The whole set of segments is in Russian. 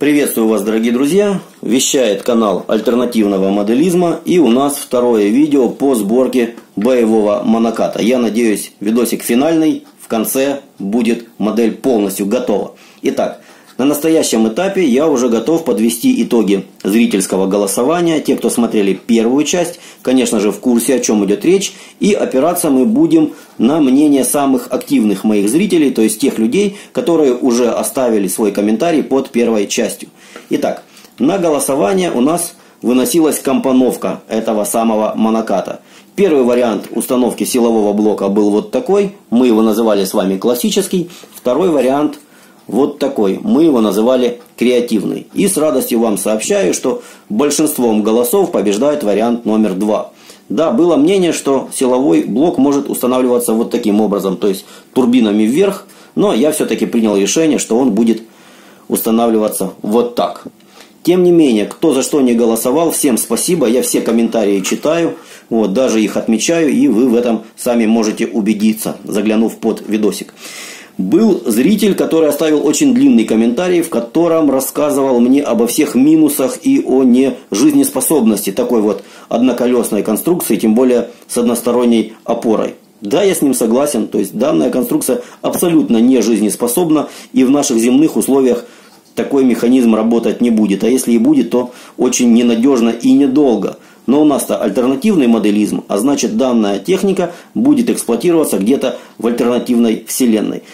Приветствую вас, дорогие друзья! Вещает канал альтернативного моделизма и у нас второе видео по сборке боевого моноката. Я надеюсь, видосик финальный, в конце будет модель полностью готова. Итак, на настоящем этапе я уже готов подвести итоги зрительского голосования. Те, кто смотрели первую часть, конечно же, в курсе, о чем идет речь. И опираться мы будем на мнение самых активных моих зрителей, то есть тех людей, которые уже оставили свой комментарий под первой частью. Итак, на голосование у нас выносилась компоновка этого самого моноката. Первый вариант установки силового блока был вот такой, мы его называли с вами классический. Второй вариант – вот такой. Мы его называли креативный. И с радостью вам сообщаю, что большинством голосов побеждает вариант номер два. Да, было мнение, что силовой блок может устанавливаться вот таким образом, то есть турбинами вверх, но я все-таки принял решение, что он будет устанавливаться вот так. Тем не менее, кто за что не голосовал, всем спасибо, я все комментарии читаю, вот, даже их отмечаю, и вы в этом сами можете убедиться, заглянув под видосик. Был зритель, который оставил очень длинный комментарий, в котором рассказывал мне обо всех минусах и о нежизнеспособности такой вот одноколесной конструкции, тем более с односторонней опорой. Да, я с ним согласен, то есть данная конструкция абсолютно не жизнеспособна и в наших земных условиях такой механизм работать не будет. А если и будет, то очень ненадежно и недолго – но у нас-то альтернативный моделизм, а значит данная техника будет эксплуатироваться где-то в альтернативной вселенной.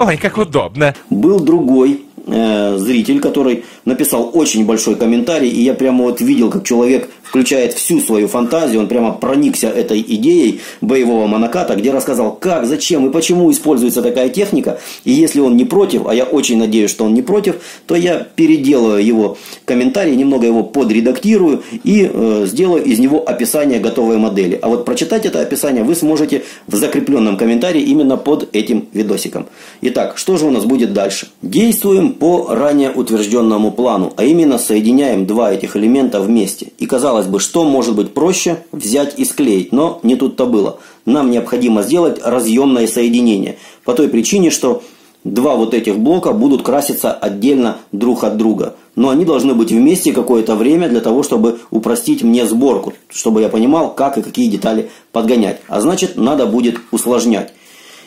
Ой, как удобно. Был другой э, зритель, который написал очень большой комментарий, и я прямо вот видел, как человек включает всю свою фантазию, он прямо проникся этой идеей боевого моноката, где рассказал, как, зачем и почему используется такая техника. И если он не против, а я очень надеюсь, что он не против, то я переделаю его комментарий, немного его подредактирую и э, сделаю из него описание готовой модели. А вот прочитать это описание вы сможете в закрепленном комментарии именно под этим видосиком. Итак, что же у нас будет дальше? Действуем по ранее утвержденному плану, а именно соединяем два этих элемента вместе. И казалось бы, что может быть проще взять и склеить, но не тут-то было. Нам необходимо сделать разъемное соединение. По той причине, что два вот этих блока будут краситься отдельно друг от друга. Но они должны быть вместе какое-то время для того, чтобы упростить мне сборку. Чтобы я понимал, как и какие детали подгонять. А значит, надо будет усложнять.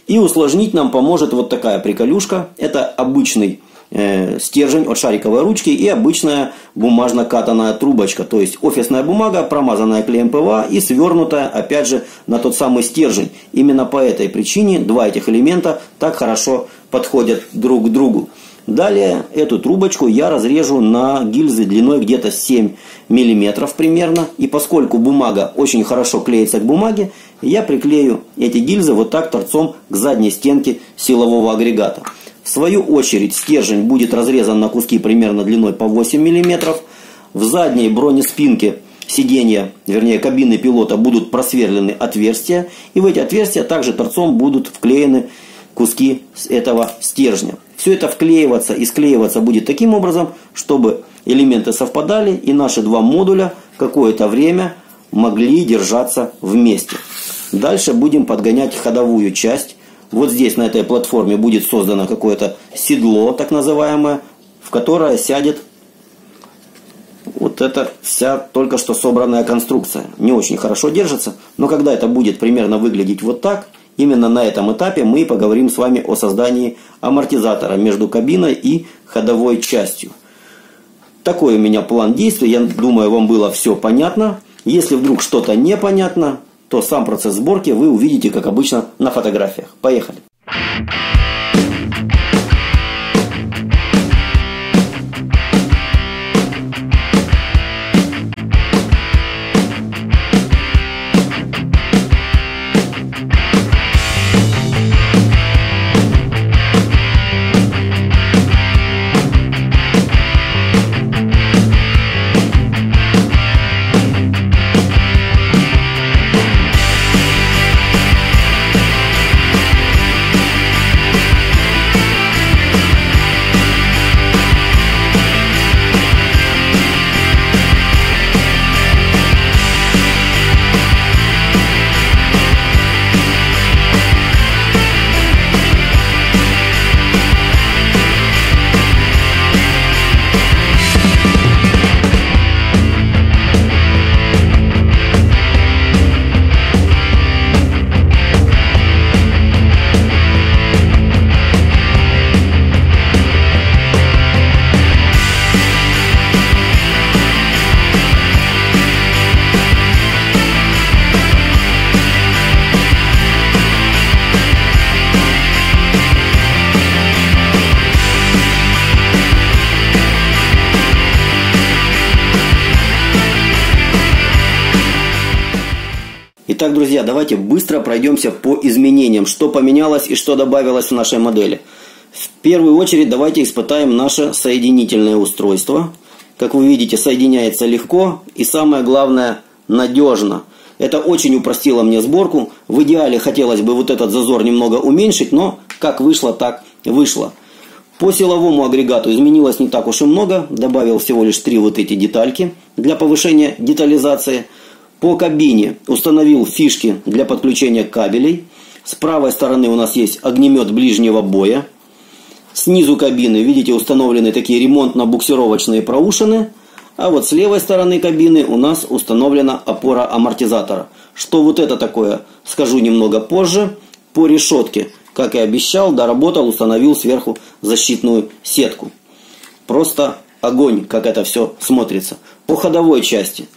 И усложнить нам поможет вот такая приколюшка. Это обычный стержень от шариковой ручки и обычная бумажно-катанная трубочка. То есть офисная бумага, промазанная клеем ПВА и свернутая опять же на тот самый стержень. Именно по этой причине два этих элемента так хорошо подходят друг к другу. Далее эту трубочку я разрежу на гильзы длиной где-то 7 мм примерно. И поскольку бумага очень хорошо клеится к бумаге, я приклею эти гильзы вот так торцом к задней стенке силового агрегата. В свою очередь стержень будет разрезан на куски примерно длиной по 8 мм. В задней бронеспинке сиденья, вернее кабины пилота будут просверлены отверстия. И в эти отверстия также торцом будут вклеены куски этого стержня. Все это вклеиваться и склеиваться будет таким образом, чтобы элементы совпадали и наши два модуля какое-то время могли держаться вместе. Дальше будем подгонять ходовую часть вот здесь, на этой платформе, будет создано какое-то седло, так называемое, в которое сядет вот эта вся только что собранная конструкция. Не очень хорошо держится, но когда это будет примерно выглядеть вот так, именно на этом этапе мы поговорим с вами о создании амортизатора между кабиной и ходовой частью. Такой у меня план действий. Я думаю, вам было все понятно. Если вдруг что-то непонятно, то сам процесс сборки вы увидите, как обычно, на фотографиях. Поехали! Итак, друзья, давайте быстро пройдемся по изменениям, что поменялось и что добавилось в нашей модели. В первую очередь давайте испытаем наше соединительное устройство. Как вы видите, соединяется легко и самое главное надежно. Это очень упростило мне сборку. В идеале хотелось бы вот этот зазор немного уменьшить, но как вышло, так вышло. По силовому агрегату изменилось не так уж и много. Добавил всего лишь три вот эти детальки для повышения детализации. По кабине установил фишки для подключения кабелей. С правой стороны у нас есть огнемет ближнего боя. Снизу кабины, видите, установлены такие ремонтно-буксировочные проушины. А вот с левой стороны кабины у нас установлена опора амортизатора. Что вот это такое, скажу немного позже. По решетке, как и обещал, доработал, установил сверху защитную сетку. Просто огонь, как это все смотрится. По ходовой части.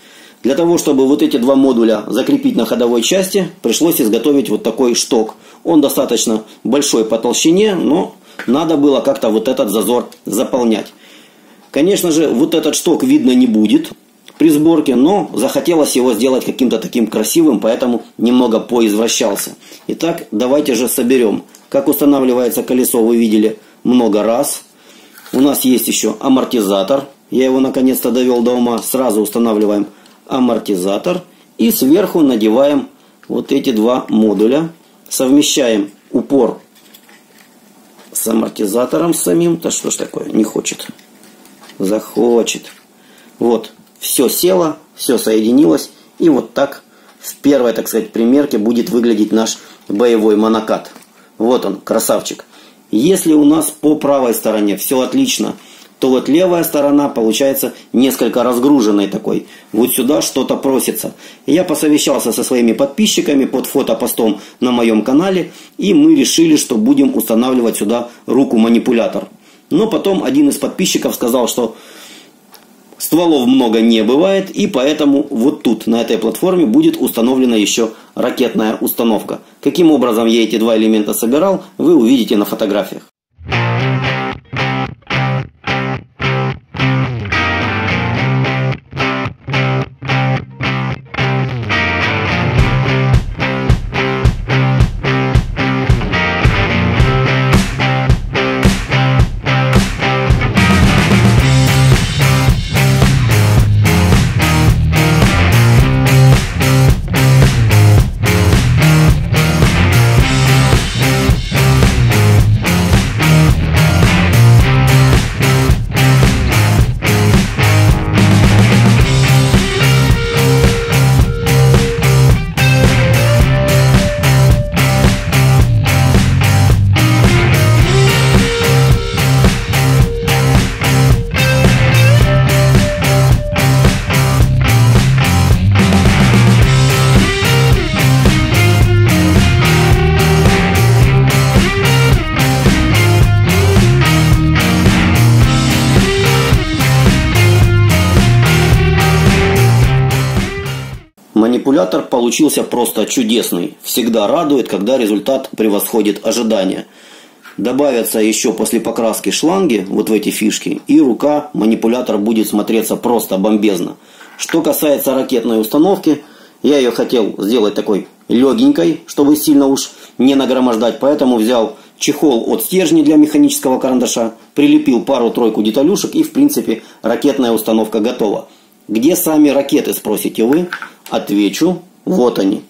Для того, чтобы вот эти два модуля закрепить на ходовой части, пришлось изготовить вот такой шток. Он достаточно большой по толщине, но надо было как-то вот этот зазор заполнять. Конечно же, вот этот шток видно не будет при сборке, но захотелось его сделать каким-то таким красивым, поэтому немного поизвращался. Итак, давайте же соберем. Как устанавливается колесо, вы видели много раз. У нас есть еще амортизатор. Я его наконец-то довел до ума. Сразу устанавливаем амортизатор. И сверху надеваем вот эти два модуля. Совмещаем упор с амортизатором самим-то что ж такое, не хочет. Захочет. Вот, все село, все соединилось. И вот так в первой, так сказать, примерке будет выглядеть наш боевой монокат. Вот он, красавчик. Если у нас по правой стороне все отлично – то вот левая сторона получается несколько разгруженной такой. Вот сюда что-то просится. Я посовещался со своими подписчиками под фотопостом на моем канале, и мы решили, что будем устанавливать сюда руку-манипулятор. Но потом один из подписчиков сказал, что стволов много не бывает, и поэтому вот тут, на этой платформе, будет установлена еще ракетная установка. Каким образом я эти два элемента собирал, вы увидите на фотографиях. Манипулятор получился просто чудесный. Всегда радует, когда результат превосходит ожидания. Добавятся еще после покраски шланги вот в эти фишки, и рука манипулятор будет смотреться просто бомбезно. Что касается ракетной установки, я ее хотел сделать такой легенькой, чтобы сильно уж не нагромождать, поэтому взял чехол от стержней для механического карандаша, прилепил пару-тройку деталюшек и в принципе ракетная установка готова. Где сами ракеты, спросите вы? Отвечу, вот они.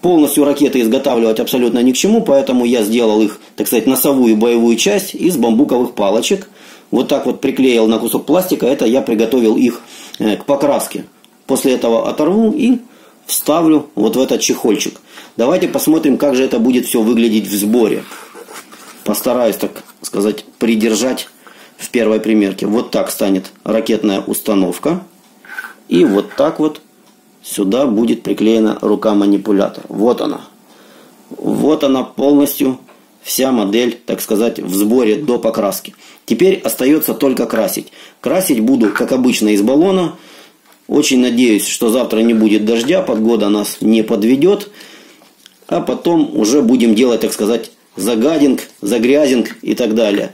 Полностью ракеты изготавливать абсолютно ни к чему, поэтому я сделал их, так сказать, носовую боевую часть из бамбуковых палочек. Вот так вот приклеил на кусок пластика, это я приготовил их э, к покраске. После этого оторву и вставлю вот в этот чехольчик. Давайте посмотрим, как же это будет все выглядеть в сборе. Постараюсь, так сказать, придержать в первой примерке. Вот так станет ракетная установка. И вот так вот сюда будет приклеена рука манипулятора. Вот она. Вот она полностью вся модель, так сказать, в сборе до покраски. Теперь остается только красить. Красить буду, как обычно, из баллона. Очень надеюсь, что завтра не будет дождя, подгода нас не подведет. А потом уже будем делать, так сказать, загадинг, загрязинг и так далее.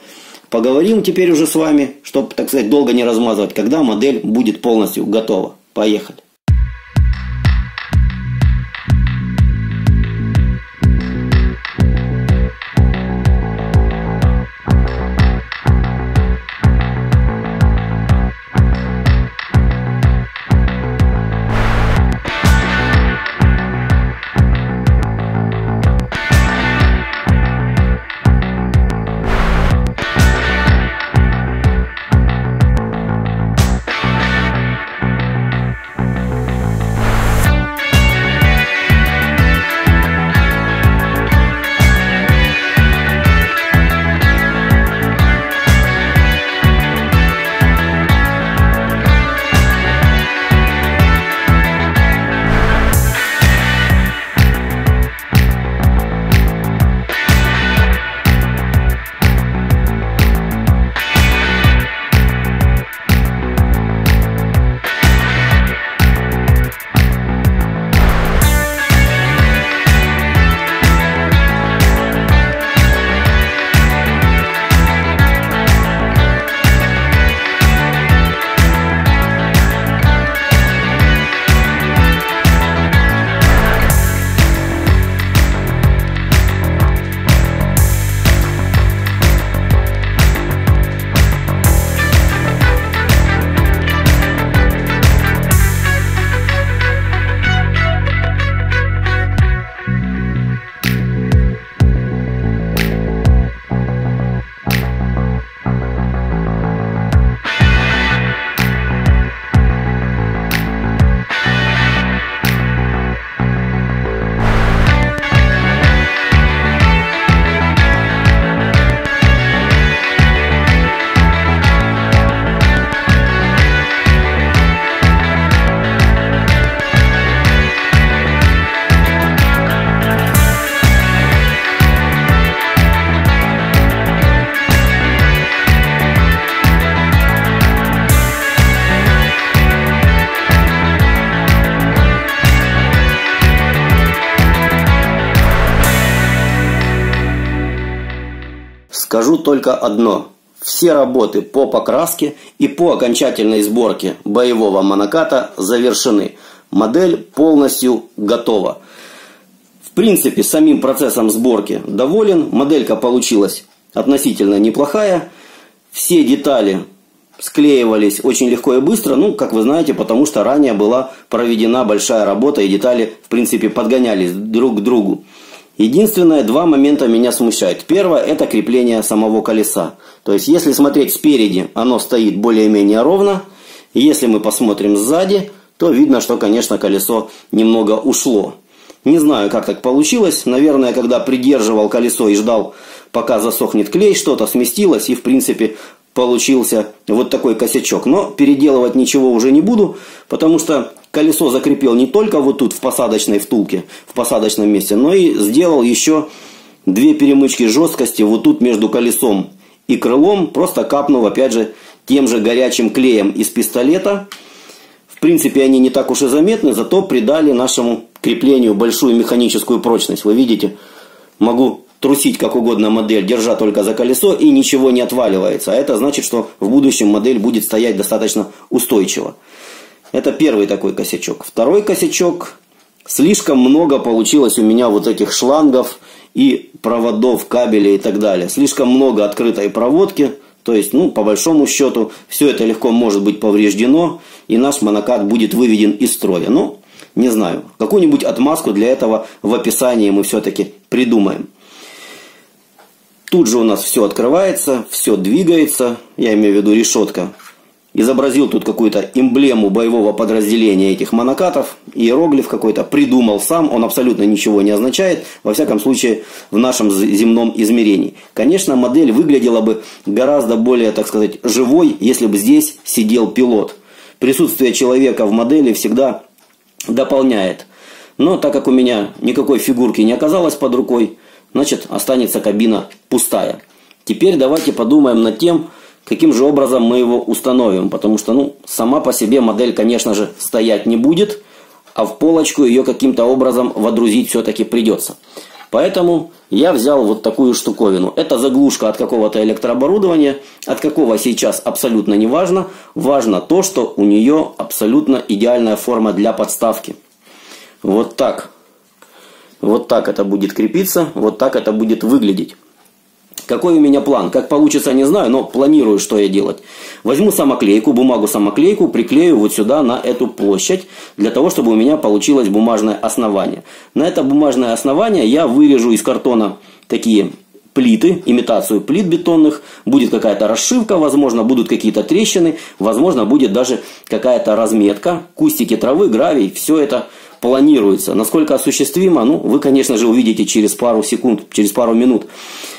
Поговорим теперь уже с вами, чтобы, так сказать, долго не размазывать, когда модель будет полностью готова. Поехали. Скажу только одно. Все работы по покраске и по окончательной сборке боевого моноката завершены. Модель полностью готова. В принципе, самим процессом сборки доволен. Моделька получилась относительно неплохая. Все детали склеивались очень легко и быстро, ну, как вы знаете, потому что ранее была проведена большая работа, и детали, в принципе, подгонялись друг к другу. Единственное, два момента меня смущают. Первое – это крепление самого колеса. То есть, если смотреть спереди, оно стоит более-менее ровно. Если мы посмотрим сзади, то видно, что, конечно, колесо немного ушло. Не знаю, как так получилось. Наверное, когда придерживал колесо и ждал, пока засохнет клей, что-то сместилось, и, в принципе, получился вот такой косячок. Но переделывать ничего уже не буду, потому что колесо закрепил не только вот тут в посадочной втулке, в посадочном месте, но и сделал еще две перемычки жесткости вот тут между колесом и крылом, просто капнув опять же тем же горячим клеем из пистолета. В принципе, они не так уж и заметны, зато придали нашему креплению большую механическую прочность. Вы видите, могу трусить как угодно модель, держа только за колесо, и ничего не отваливается. А это значит, что в будущем модель будет стоять достаточно устойчиво. Это первый такой косячок. Второй косячок. Слишком много получилось у меня вот этих шлангов и проводов, кабелей и так далее. Слишком много открытой проводки. То есть, ну, по большому счету, все это легко может быть повреждено, и наш монокат будет выведен из строя. Ну, не знаю, какую-нибудь отмазку для этого в описании мы все-таки придумаем. Тут же у нас все открывается, все двигается, я имею в виду решетка. Изобразил тут какую-то эмблему боевого подразделения этих монокатов, иероглиф какой-то, придумал сам, он абсолютно ничего не означает, во всяком случае в нашем земном измерении. Конечно, модель выглядела бы гораздо более, так сказать, живой, если бы здесь сидел пилот. Присутствие человека в модели всегда дополняет. Но так как у меня никакой фигурки не оказалось под рукой, значит останется кабина пустая. Теперь давайте подумаем над тем, каким же образом мы его установим. Потому что ну, сама по себе модель, конечно же, стоять не будет, а в полочку ее каким-то образом водрузить все-таки придется. Поэтому я взял вот такую штуковину. Это заглушка от какого-то электрооборудования, от какого сейчас абсолютно не важно. Важно то, что у нее абсолютно идеальная форма для подставки. Вот так вот так это будет крепиться, вот так это будет выглядеть. Какой у меня план? Как получится, не знаю, но планирую, что я делать. Возьму самоклейку, бумагу самоклейку, приклею вот сюда на эту площадь, для того, чтобы у меня получилось бумажное основание. На это бумажное основание я вырежу из картона такие плиты, имитацию плит бетонных, будет какая-то расшивка, возможно, будут какие-то трещины, возможно, будет даже какая-то разметка, кустики травы, гравий, все это планируется. Насколько осуществимо, ну, вы, конечно же, увидите через пару секунд, через пару минут.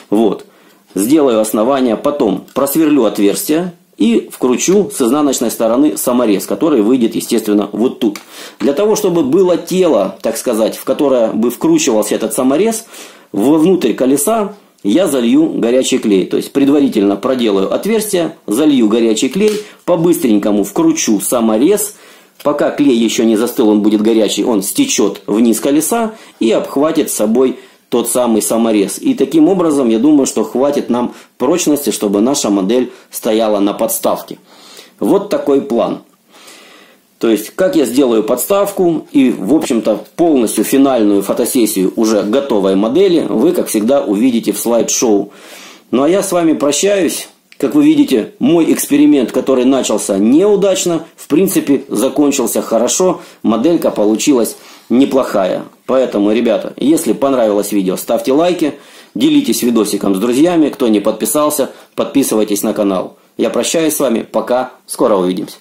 Вот. Сделаю основание, потом просверлю отверстие и вкручу с изнаночной стороны саморез, который выйдет, естественно, вот тут. Для того, чтобы было тело, так сказать, в которое бы вкручивался этот саморез, вовнутрь колеса я залью горячий клей. То есть предварительно проделаю отверстие, залью горячий клей, по-быстренькому вкручу саморез – Пока клей еще не застыл, он будет горячий, он стечет вниз колеса и обхватит собой тот самый саморез. И таким образом, я думаю, что хватит нам прочности, чтобы наша модель стояла на подставке. Вот такой план. То есть, как я сделаю подставку и, в общем-то, полностью финальную фотосессию уже готовой модели, вы, как всегда, увидите в слайд-шоу. Ну а я с вами прощаюсь. Как вы видите, мой эксперимент, который начался неудачно, в принципе, закончился хорошо. Моделька получилась неплохая. Поэтому, ребята, если понравилось видео, ставьте лайки, делитесь видосиком с друзьями. Кто не подписался, подписывайтесь на канал. Я прощаюсь с вами. Пока. Скоро увидимся.